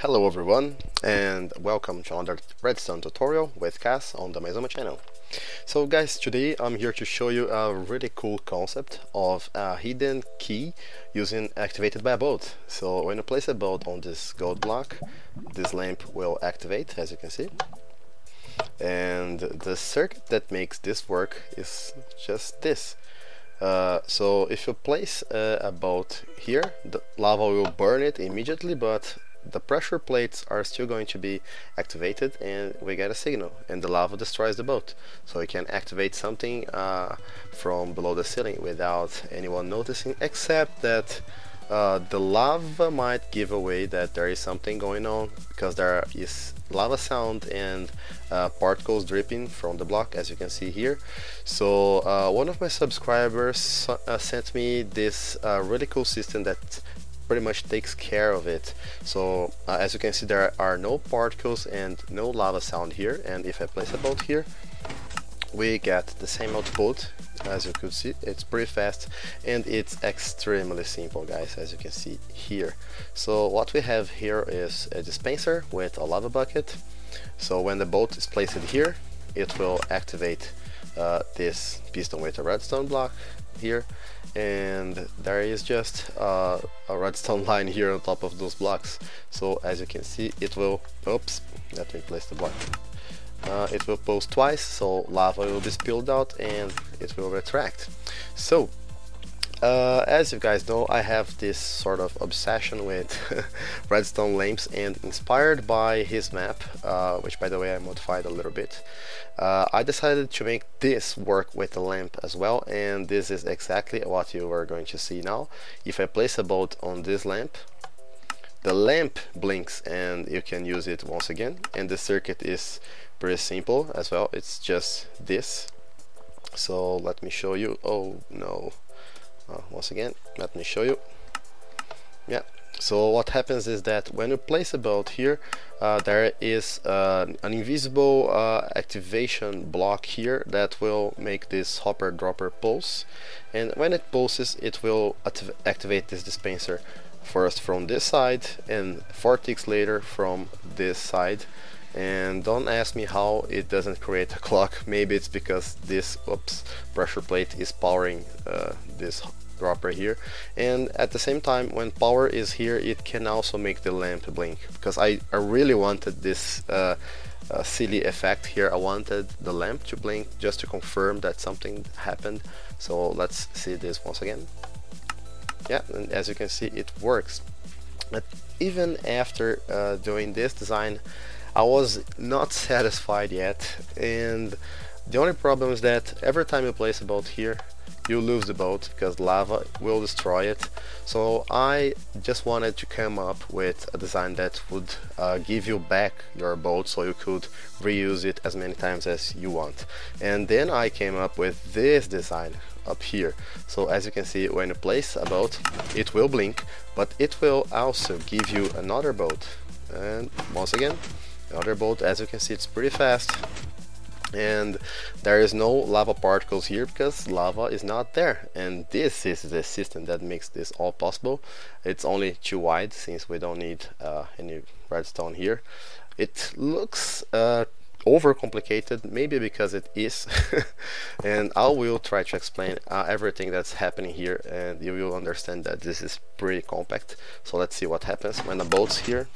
Hello everyone and welcome to another redstone tutorial with Cass on the Maizuma channel. So guys, today I'm here to show you a really cool concept of a hidden key using activated by a boat. So when you place a boat on this gold block, this lamp will activate as you can see. And the circuit that makes this work is just this. Uh, so if you place uh, a boat here, the lava will burn it immediately, but the pressure plates are still going to be activated and we get a signal and the lava destroys the boat. So we can activate something uh, from below the ceiling without anyone noticing except that uh, the lava might give away that there is something going on because there is lava sound and uh, particles dripping from the block as you can see here. So uh, one of my subscribers uh, sent me this uh, really cool system that pretty much takes care of it. So uh, as you can see there are no particles and no lava sound here. And if I place a boat here we get the same output. As you could see it's pretty fast and it's extremely simple guys as you can see here. So what we have here is a dispenser with a lava bucket. So when the boat is placed here it will activate uh, this piston with a redstone block here. And there is just uh, a redstone line here on top of those blocks. So as you can see it will oops let me place the block. Uh, it will pulse twice so lava will be spilled out and it will retract. So uh, as you guys know, I have this sort of obsession with redstone lamps and inspired by his map, uh, which by the way I modified a little bit, uh, I decided to make this work with the lamp as well and this is exactly what you are going to see now. If I place a boat on this lamp, the lamp blinks and you can use it once again. And the circuit is pretty simple as well, it's just this. So let me show you, oh no uh, once again let me show you. Yeah so what happens is that when you place a boat here uh, there is uh, an invisible uh, activation block here that will make this hopper dropper pulse. And when it pulses it will activate this dispenser first from this side and four ticks later from this side and don't ask me how it doesn't create a clock. Maybe it's because this oops pressure plate is powering uh, this dropper here. And at the same time when power is here it can also make the lamp blink. Because I, I really wanted this uh, uh, silly effect here. I wanted the lamp to blink just to confirm that something happened. So let's see this once again. Yeah and as you can see it works. But even after uh, doing this design I was not satisfied yet and the only problem is that every time you place a boat here you lose the boat because lava will destroy it. So I just wanted to come up with a design that would uh, give you back your boat so you could reuse it as many times as you want. And then I came up with this design up here. So as you can see when you place a boat it will blink but it will also give you another boat. And once again other boat as you can see it's pretty fast. And there is no lava particles here because lava is not there. And this is the system that makes this all possible. It's only too wide since we don't need uh, any redstone here. It looks uh, overcomplicated maybe because it is. And I will try to explain uh, everything that's happening here and you will understand that this is pretty compact. So let's see what happens when the boat's here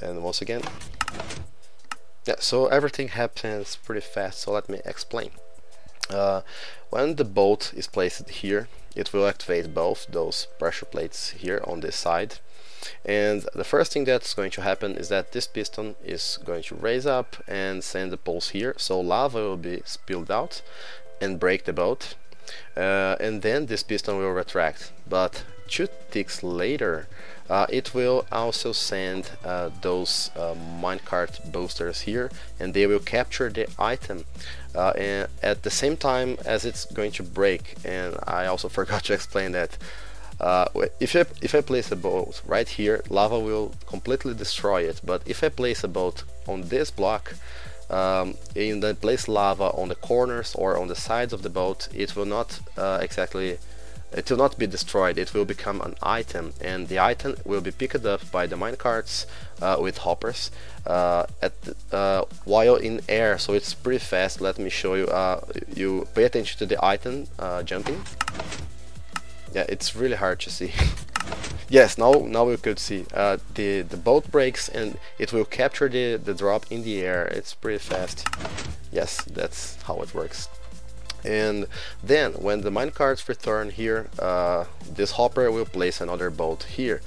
and once again yeah so everything happens pretty fast so let me explain. Uh, when the boat is placed here it will activate both those pressure plates here on this side. And the first thing that's going to happen is that this piston is going to raise up and send the pulse here. So lava will be spilled out and break the boat uh, and then this piston will retract. But two ticks later uh, it will also send uh, those uh, minecart boosters here and they will capture the item uh, and at the same time as it's going to break. And I also forgot to explain that. Uh, if, I, if I place a boat right here lava will completely destroy it. But if I place a boat on this block um, and then place lava on the corners or on the sides of the boat it will not uh, exactly it will not be destroyed. It will become an item and the item will be picked up by the minecarts uh, with hoppers uh, at uh, while in air. So it's pretty fast. Let me show you uh, you pay attention to the item uh, jumping. Yeah it's really hard to see yes now now we could see. Uh, the the boat breaks and it will capture the the drop in the air. It's pretty fast. Yes that's how it works. And then when the minecarts return here uh, this hopper will place another boat here.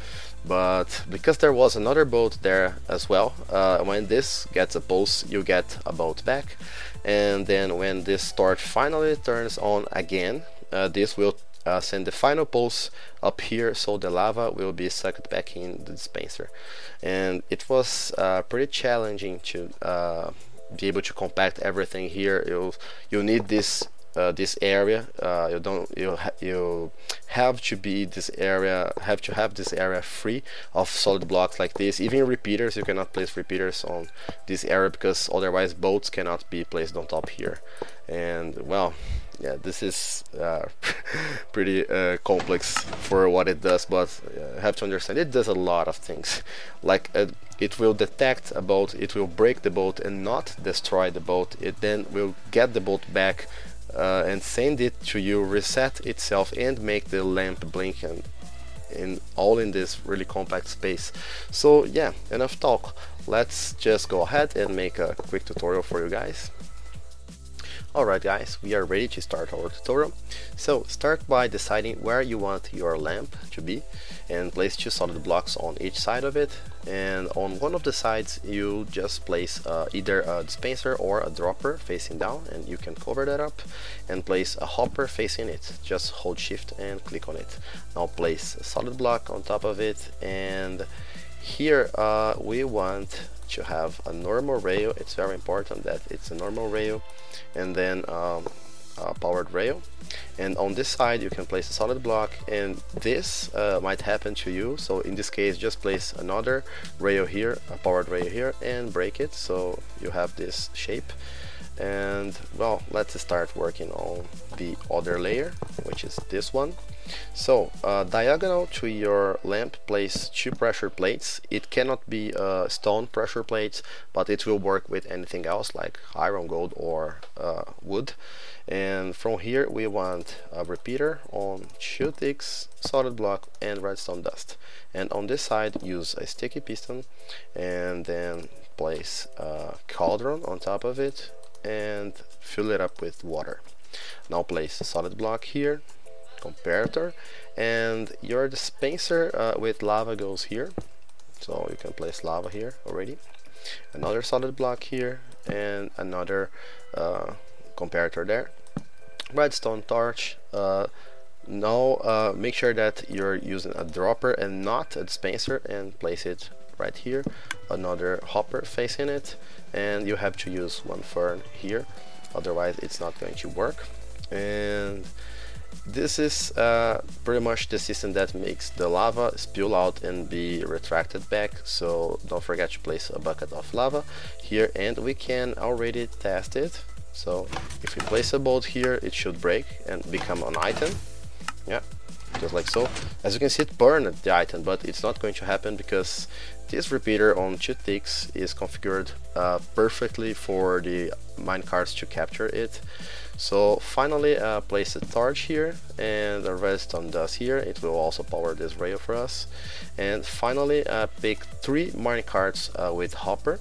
But because there was another boat there as well uh, when this gets a pulse you get a boat back. And then when this torch finally turns on again uh, this will uh, send the final pulse up here so the lava will be sucked back in the dispenser and it was uh, pretty challenging to uh, be able to compact everything here. You you need this uh, this area. Uh, you don't you ha you have to be this area have to have this area free of solid blocks like this. Even repeaters you cannot place repeaters on this area because otherwise boats cannot be placed on top here. And well yeah this is uh, pretty uh, complex for what it does but uh, have to understand it does a lot of things like uh, it will detect a boat it will break the boat and not destroy the boat it then will get the boat back uh, and send it to you, reset itself and make the lamp blink and in all in this really compact space. So yeah, enough talk. Let's just go ahead and make a quick tutorial for you guys. Alright guys, we are ready to start our tutorial. So start by deciding where you want your lamp to be and place two solid blocks on each side of it. And on one of the sides you just place uh, either a dispenser or a dropper facing down and you can cover that up and place a hopper facing it. Just hold shift and click on it. Now place a solid block on top of it and here uh, we want to have a normal rail it's very important that it's a normal rail and then um, a powered rail. And on this side you can place a solid block and this uh, might happen to you. So in this case just place another rail here a powered rail here and break it. So you have this shape and well let's start working on the other layer which is this one. So uh, diagonal to your lamp place two pressure plates. It cannot be uh, stone pressure plates but it will work with anything else like iron gold or uh, wood. And from here we want a repeater on two ticks solid block and redstone dust. And on this side use a sticky piston and then place a cauldron on top of it and fill it up with water. Now place a solid block here comparator and your dispenser uh, with lava goes here. So you can place lava here already. Another solid block here and another uh, comparator there. Redstone torch uh, now uh, make sure that you're using a dropper and not a dispenser and place it right here another hopper facing it and you have to use one fern here otherwise it's not going to work. And this is uh, pretty much the system that makes the lava spill out and be retracted back so don't forget to place a bucket of lava here and we can already test it. So if we place a boat here it should break and become an item. Yeah just like so. As you can see it burned the item but it's not going to happen because this repeater on two ticks is configured uh, perfectly for the minecarts to capture it. So finally uh, place a torch here and the redstone dust here. It will also power this rail for us. And finally uh, pick three minecarts uh, with hopper.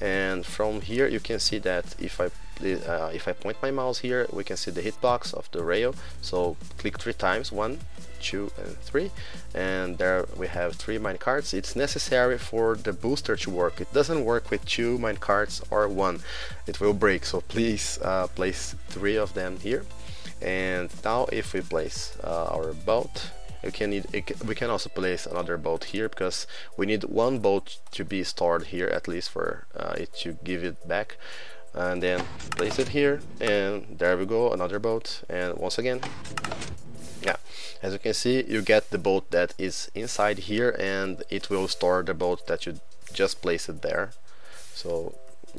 And from here you can see that if I uh, if I point my mouse here we can see the hitbox of the rail. So click three times one two and three and there we have three mine carts it's necessary for the booster to work. It doesn't work with two mine carts or one. It will break so please uh, place three of them here. And now if we place uh, our boat we can need we can also place another boat here because we need one boat to be stored here at least for uh, it to give it back. And then place it here and there we go another boat and once again yeah. As you can see you get the boat that is inside here and it will store the boat that you just place it there. So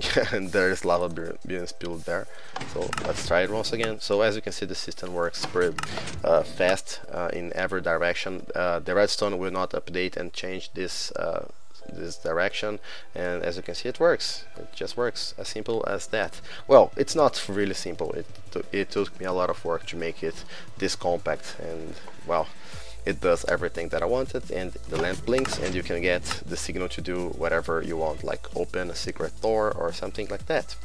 and there's lava being spilled there. So let's try it once again. So as you can see the system works pretty uh, fast uh, in every direction. Uh, the redstone will not update and change this uh, this direction and as you can see it works. It just works as simple as that. Well it's not really simple. It, it took me a lot of work to make it this compact and well it does everything that I wanted and the lamp blinks and you can get the signal to do whatever you want like open a secret door or something like that.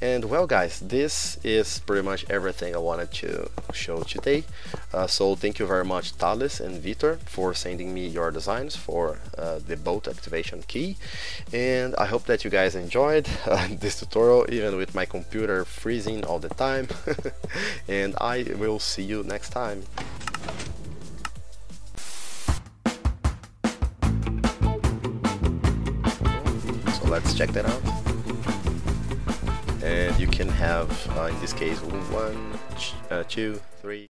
And well guys this is pretty much everything I wanted to show today. Uh, so thank you very much Thales and Vitor for sending me your designs for uh, the boat activation key. And I hope that you guys enjoyed uh, this tutorial even with my computer freezing all the time. And I will see you next time check that out. And you can have uh, in this case one uh, two three